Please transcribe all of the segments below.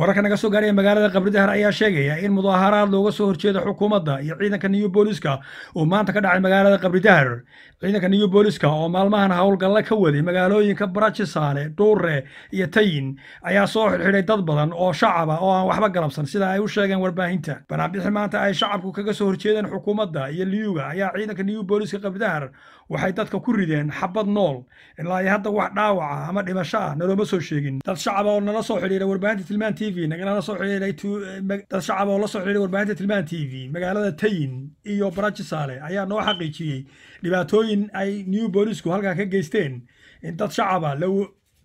wararka naga soo gaaraya magaalada qabridahar ayaa sheegaya in mudaaharaad looga soo horjeeda xukuumadda iyo ciidanka new booliska uu maanta ka dhacay magaalada qabridahar ciidanka new booliska oo maalmahan howlgalle ka waday magaalooyinka barajisaale dhuure iyo tayin ayaa soo xidhxidhay dad badan oo shacaba oo aan waxba galabsan sida ay u sheegeen warbaahinta. Banaanbixi maanta ay shacabku kaga soo horjeedeen xukuumadda iyo liyuga ayaa ciidanka new booliska qabridahar waxay dadka ku rideen xabad nool. Ilaa iyo hadda wax dhaawaca ama dhimasho ah nalooma soo sheegin. Dad shacaba oo nala soo xidhiira warbaahinta tilmaan t v nagalana soo xidhiiray dad shacaba oo la soo xidhiiray warbaahinta tilmaan t v. Magaalada tayin iyo barajisaale ayaa noo xaqiijiyey dhibaatooyin ay new boolisku halkaa ka geysteen. In dad shacaba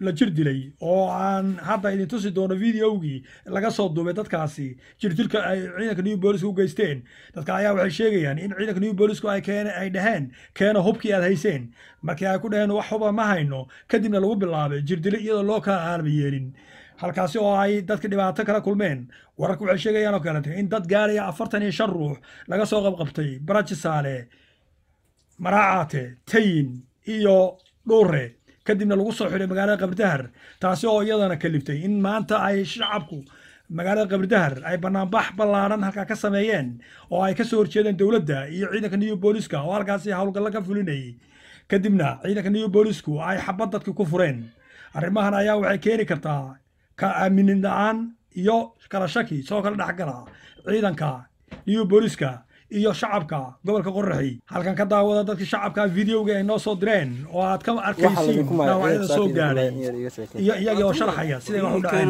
la jir dilay oo aan hadda idin tusi doono videogii laga soo duubay dadkaasi jirdilka ay ciidanka new boolisku u geysteen. Dadka ayaa waxay sheegayaan in ciidanka new boolisku ay keen ay dhaheen keena hubkii aad hayseen. Markii ay ku dhaheen wax huba ma hayno kadibna lagu bilaabay jirdilo iyadoo loo kala aanba yeelin halkaasi oo ay dadka dhibaato kala kulmeen wararka waxay sheegayaan oo kalete in dad gaaraya afartan iyo shan ruux laga soo qabqabtay barajisaale maraacaate tayin iyo dhuure kadibna lagu soo xidhay magaalada qabridahar taasi oo iyadana kaliftay in maanta ay shacabku magaalada qabridahar ay banaanbax ballaadhan halkaa ka sameeyeen oo ay ka soo horjeedeen dowladda iyo ciidanka new booliska oo halkaasi howlgallo ka fulinayay kadibna ciidanka new boolisku ay xabad dadkii ku fureen. Arrimahan ayaa waxay keeni kartaa ka aaminin la'aan iyo kala shaki soo kala dhexgala ciidanka new booliska iyo shacabka gobolka qoraxi halkan ka daawada dadkii shacabka videoga ay noo soo direen oo aad ka arkaysiin dhaawacyada soo gaadhay. Iyo iyagii oo sharaxaya siday wax u dhaceen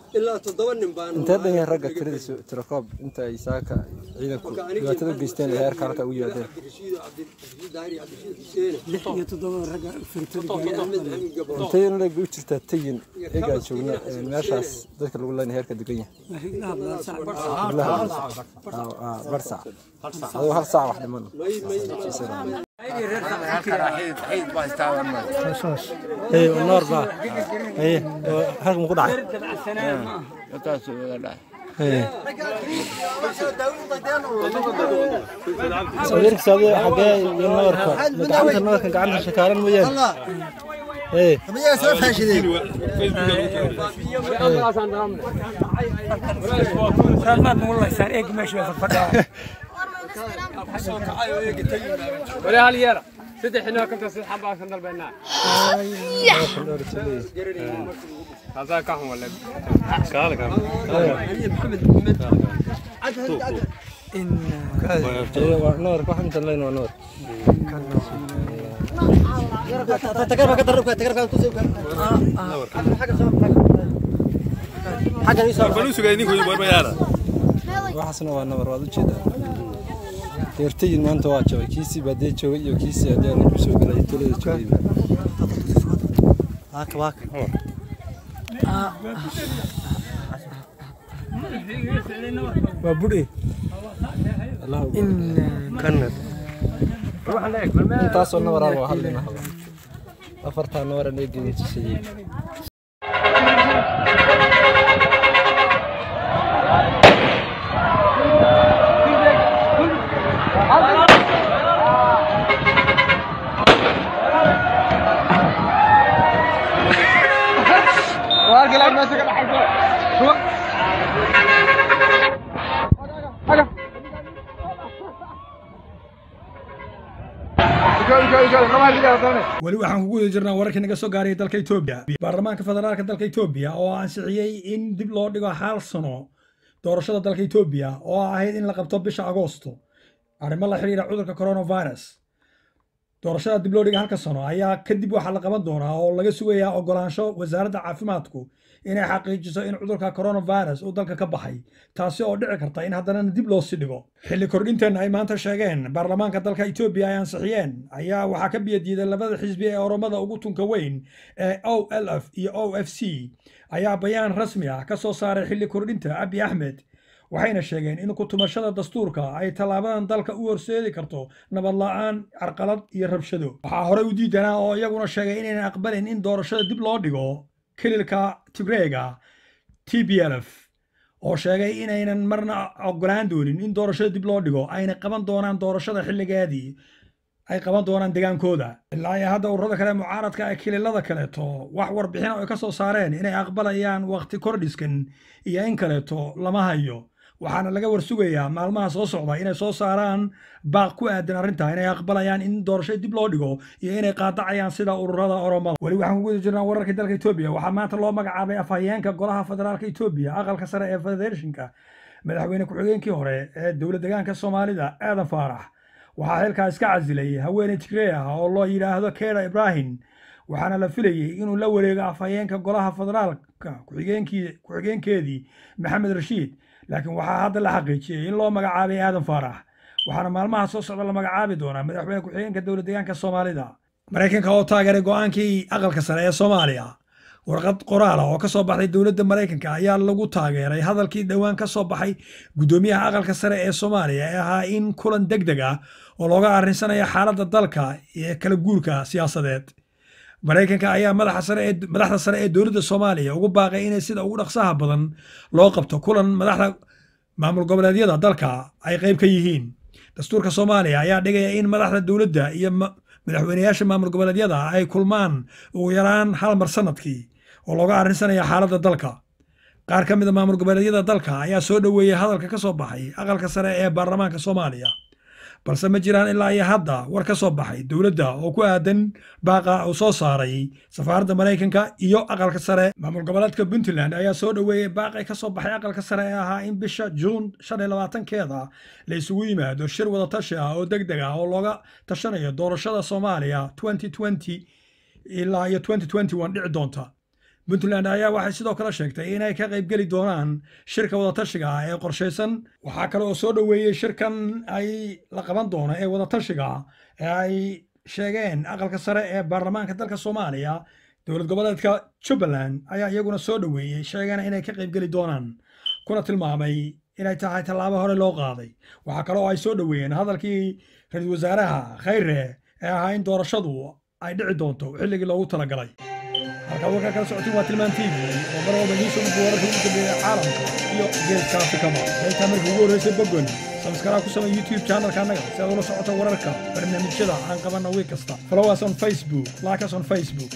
إلا تضمن بان. تبدأ هي الرجع ترى تراقب أنت إيساك عينك. وتبدأ بيستين هي الكارتة ويا ده. لحية تضمن الرجع في التين. تين رجع بيوتر تين. إيجا شو نا مرشاس ذكر الأول إن هي الكارتة ويا. لا برسا. برسا. هذا هرسا واحد منهم. أي النار بقى اي حرق مقود عاد صغير سابي حقاي النار قعدت النار كان قعدنا شكارا وياه إيه. يا سيف هاشدي والله صار اقمش في الفقاعه ولا هاليرا سدح هنا كنت سدح حبا كنت البناء هذا كهم ولا قال كم محمد محمد عدل عدل إن نور محمد الله ينور نور تقرب تقرب تقرب حاجة حاجة يسوى بلوسك أيديك ويبغى يعرف واحد سنة وأنا مرة وأنا deertayin maanta waa jabay kiisii baadee joogay iyo kiisii haddii aan ku soo galay tolada joogay waa budhe intaasoo nabaraa waa hal dhinac afartaa nabaran ee gedin tusayey weli waxaan kugu guda jirnaa wararkii naga soo gaaraya dalka etoobiya baarlamaanka federaalka dalka etoobiya oo ansixiyey in dib loo dhigo hal sano doorashada dalka etoobiya oo ahayd in la qabto bisha agoosto arrimo la xiriira cudurka coronavirus doorashada dib loo dhiga halka sano ayaa kadib waxaa la qaban doonaa oo laga sugayaa ogolaansho wasaaradda caafimaadku inay xaqiijiso in cudurka coronavirus uu dalka ka baxay taasi oo dhici karta in haddana dib loo sii dhigo. Xilli kordhintan ay maanta sheegeen baarlamaanka dalka etoobiya ay ansixiyeen ayaa waxaa ka biyadiiday labada xisbi ee oromada ugu tunka weyn ee o l f iyo o f c. Ayaa bayaan rasmi ah ka soo saaray xilli kordhinta abi axmed waxayna sheegeen in ku-tumashada dastuurka ay tallaabadan dalka u horseedi karto nabad la'aan carqalad iyo rabshado. Waxaa horey u diidanaa oo iyaguna sheegay inaynan aqbalin in doorashada dib loo dhigo kililka tigreega t b l f oo sheegay inaynan marna ogolaan doonin in doorashada dib loo dhigo ayna qaban doonaan doorashada xilligeedii ay qaban doonaan degaankooda. Ilaa iyo hadda ururada kale mucaaradka ee kililada kaleeto wax warbixin oo ay ka soo saareen inay aqbalayaan waqti kordhiskan iyo in kaleeto lama hayo waxaana laga warsugayaa maalmaha soo socda inay soo saaraan baaq ku aadan arrinta inay aqbalayaan in doorashada dib loo dhigo iyo inay qaadacayaan sida ururada oromada. Weli waxaan ku guda jirnaa wararkii dalka etoobiya waxaa maanta loo magacaabay afhayeenka golaha federaalka etoobiya aqalka sare ee federeeshinka madaxweyne ku-xigeenkii hore ee dowlad degaanka soomaalida aadan faarax waxaa xilkaa iska casilay haweeney tigree ah oo loo yidhaahdo kera ibrahim waxaana la filayey inuu la wareego afhayeenka golaha federaalka ku-xigeenkeedii maxamed rashiid laakiin waxaa hadda la xaqiijiyey in loo magacaabay aadan faarax waxaana maalmaha soo socda la magacaabi doonaa madaxweyne ku-xigeenka dowlad deegaanka soomaalida. Maraykanka oo taageeray go'aankii aqalka sare ee soomaaliya. Warqad qoraala oo ka soo baxday dowladda maraykanka ayaa lagu taageeray hadalkii dhowaan ka soo baxay guddoomiyaha aqalka sare ee soomaaliya ee ahaa in kulan deg deg ah oo looga arrinsanayo xaaladda dalka ee kala guurka siyaasadeed maraykanka ayaa madaxda sare ee dowladda soomaaliya ugu baaqay inay sida ugu dhaqsaha badan loo qabto kulan madaxda maamul goboleedyada dalka ay qayb ka yihiin. Dastuurka soomaaliya ayaa dhigaya in madaxda dowladda iyo madaxweyneyaasha maamul goboleedyada ay kulmaan ugu yaraan hal mar sannadkii oo looga arrinsanaya xaaladda dalka. Qaar ka mida maamul goboleedyada dalka ayaa soo dhoweeyey hadalka ka soo baxay aqalka sare ee baarlamaanka soomaaliya balse ma jiraan ilaa iyo hadda war ka soo baxay. Dowladda oo ku aadan baaqa uu soo saaray safaaradda maraykanka iyo aqalka sare. Maamul goboleedka puntland ayaa soo dhoweeyey baaqay ka soo baxay aqalka sare ee ahaa in bisha juun shan iyo labaatankeeda la isugu yimaado shir wadatashi ah oo deg deg ah oo looga tashanayo doorashada soomaaliya ilaa iyo dhici doonta puntland ayaa waxay sidoo kale sheegtay inay ka qaybgeli doonaan shirka wadatashiga ah ee qorshaysan. Waxaa kale oo soo dhoweeyey shirkan ay la qaban doono ee wadatashiga ee ay sheegeen aqalka sare ee baarlamaanka dalka soomaaliya. Dowlad goboleedka jubbaland ayaa iyaguna soo dhoweeyey sheegana inay ka qaybgeli doonaan kuna tilmaamay inay tahay tallaabo hore loo qaaday. Waxaa kale oo ay soo dhoweeyeen hadalkii ra'iisul wasaaraha khayre ee ahaa in doorashadu ay dhici doonto xilligii loogu talagalay halkaad warkaa kala socotiin waa tilmaan t v oo mar walba idiin soo gudbo wararka ugu dambeeya caalamka iyo geeska afrikaba intaa markii ugu horreysay bogon sabskaraa ku samay youtube channelka annaga si aad ula socoto wararka barnaamijyada aan qabanna wiil kasta follow us on facebook. Like us on facebook